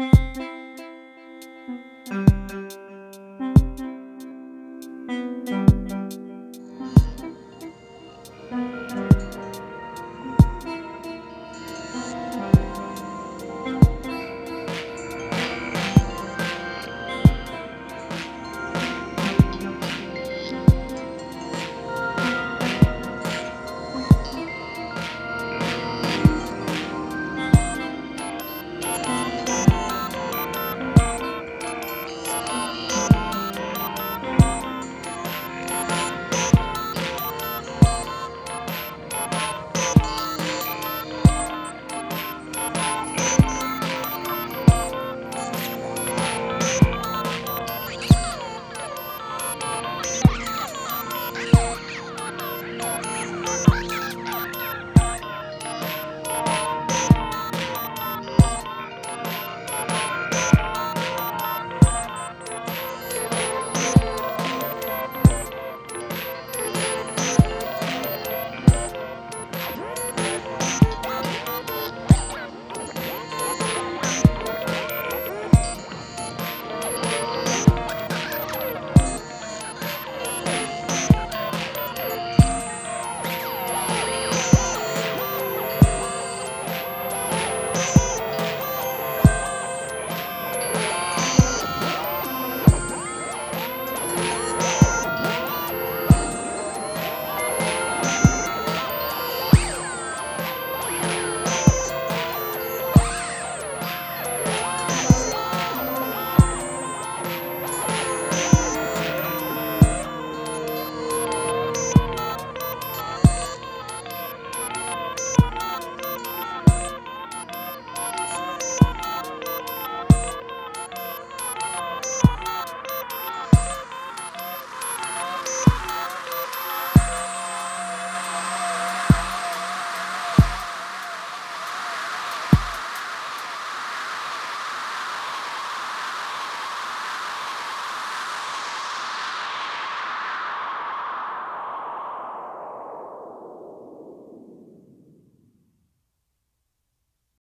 Música